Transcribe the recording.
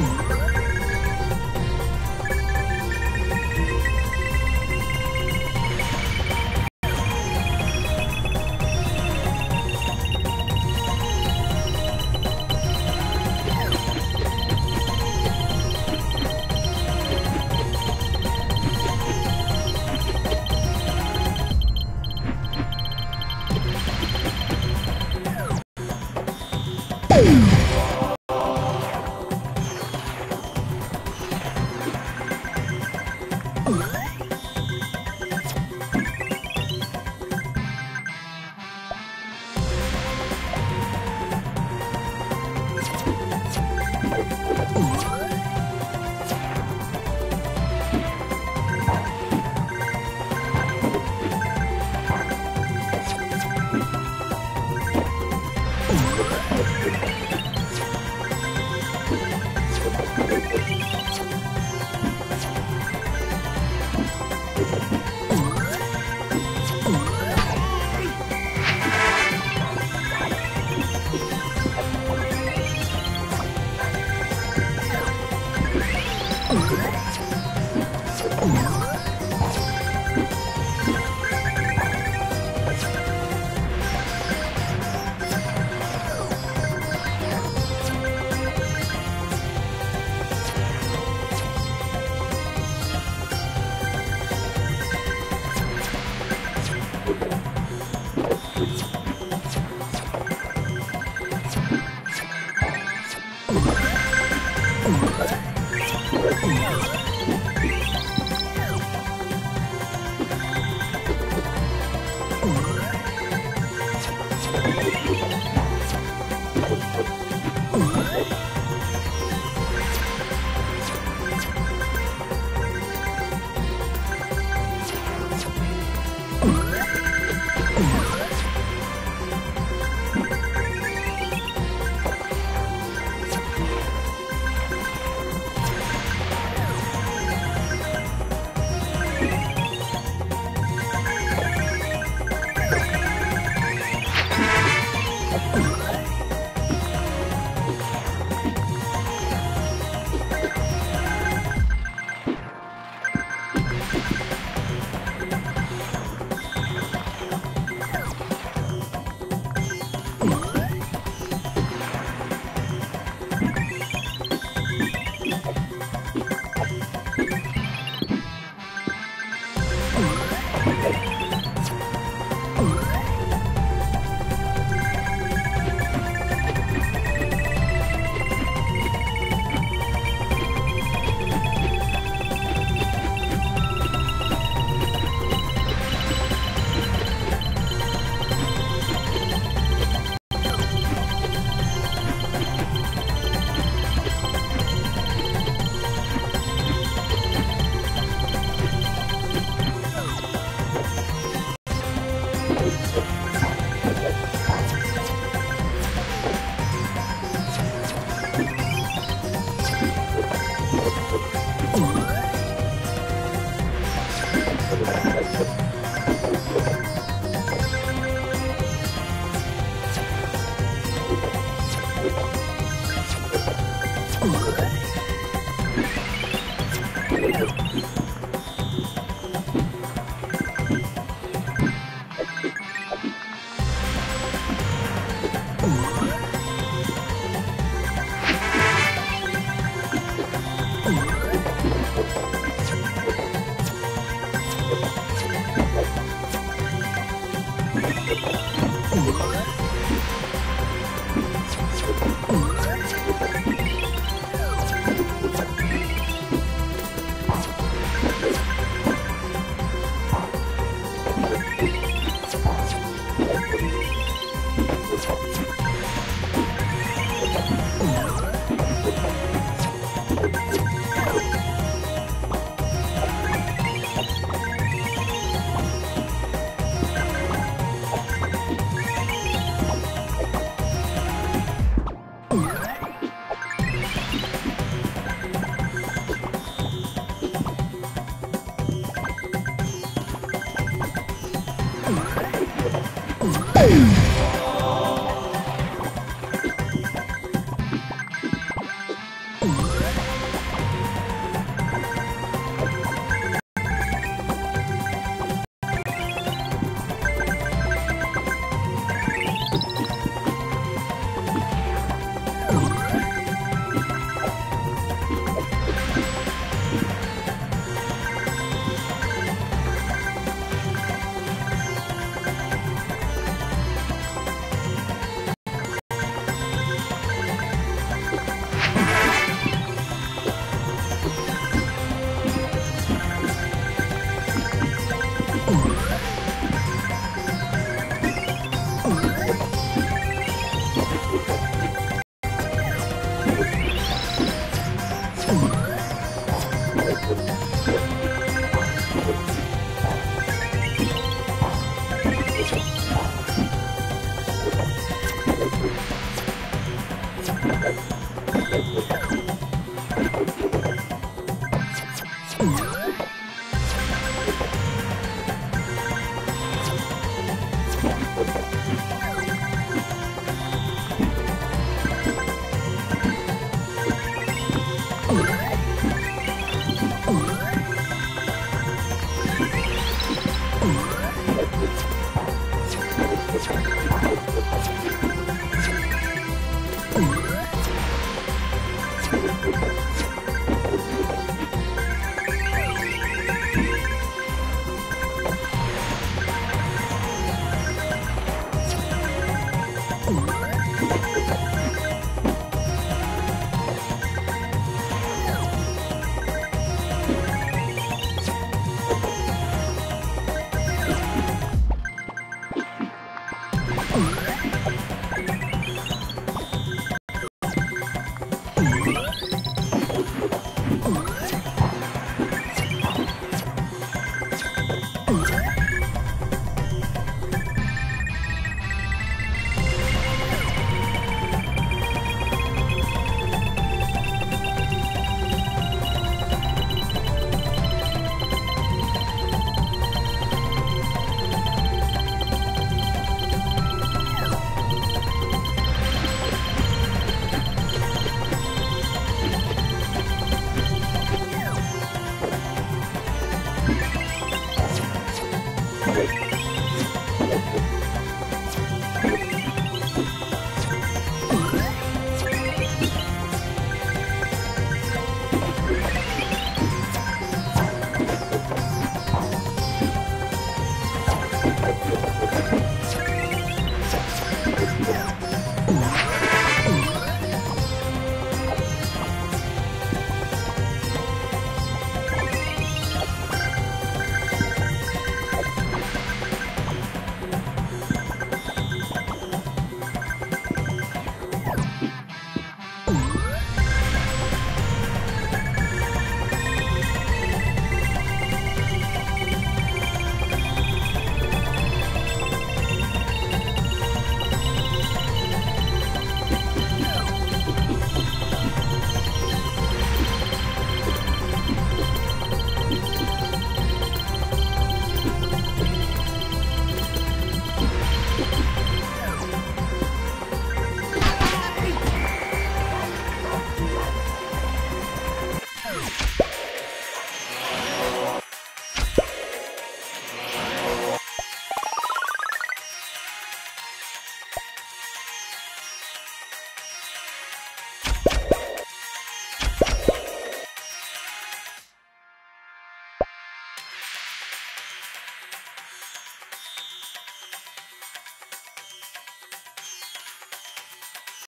Oh,